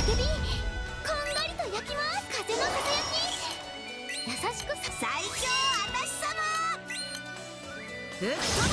叫びこんがりと焼きます風のたさやき優しく最強あたし様ぶっ飛ば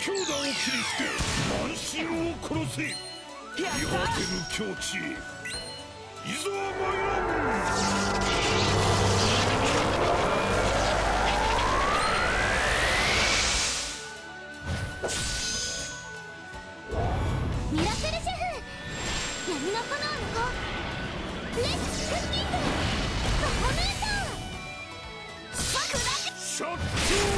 強打を切りつけ満身を殺せ。やわせぬ明境地いざ参らんシャット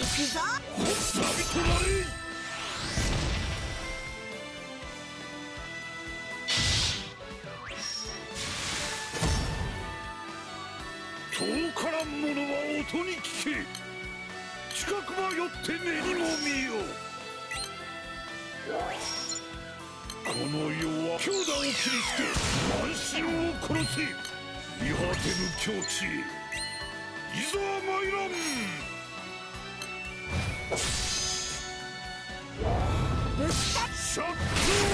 くぞサビとなれ遠からん者は音に聞け近くば寄って目にも見よこの世は強打を切り捨て満身を殺せ見果てぬ境地へいざ参らん。シャ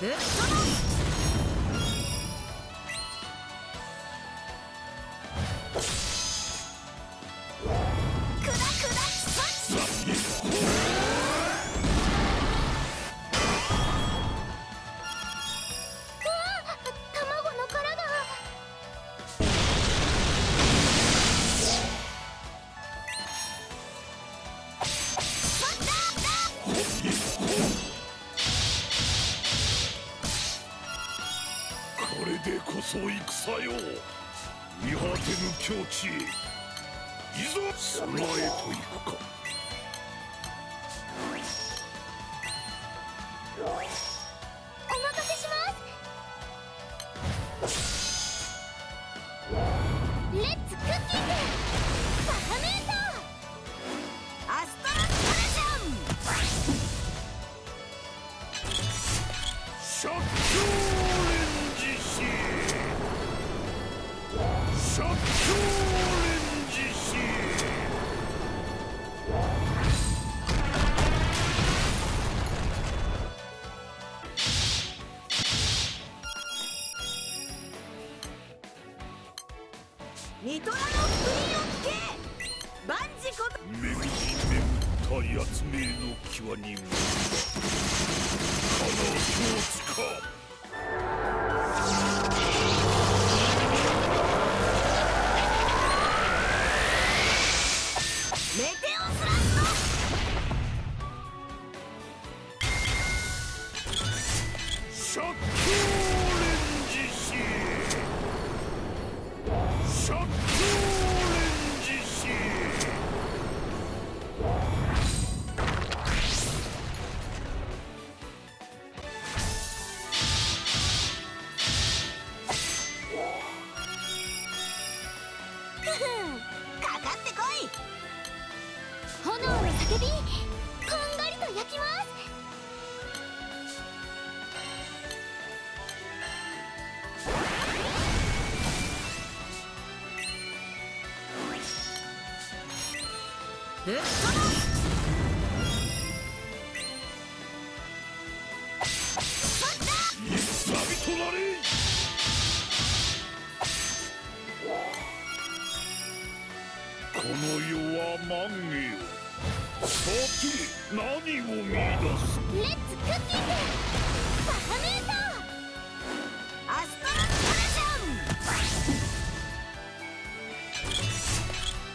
ぶっ飛ばれでこそ戦よ見果てぬ境地へ。いざ備えといくか。際にもかな境地かこの世はさて何を見出す。レッツクッキングバハメータアストラクレション。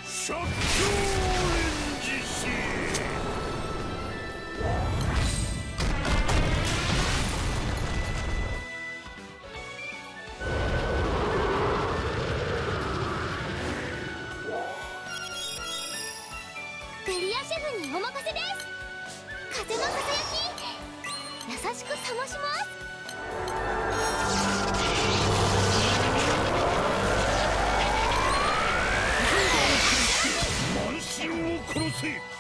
シャッキョーお任せです。風のささやき。優しく冷まします。満身を殺せ。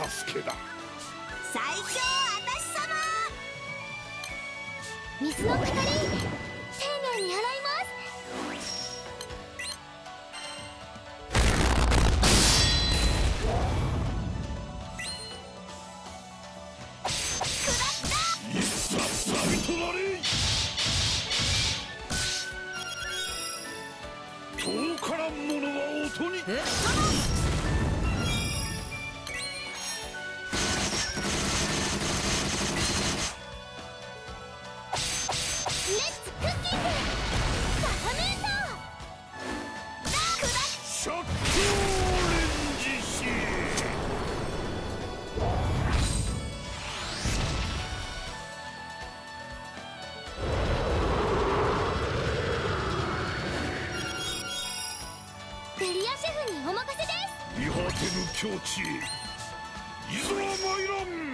サスケだ。最強あたし様。水の語り。ベリアシェフにお任せです。見果てぬ境地いざ参らん。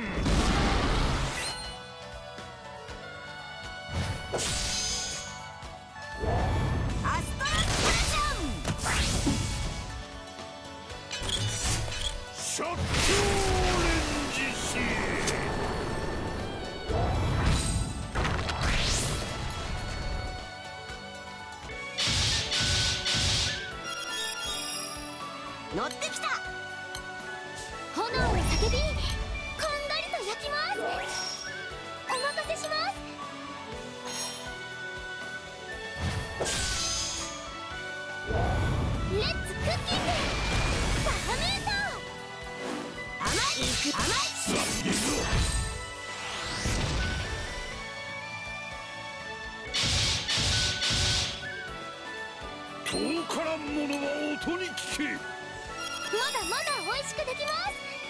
レッツクッキングバハメータ甘い甘いさあ行くぞ遠からん者は音に聞け。まだまだ美味しくできます。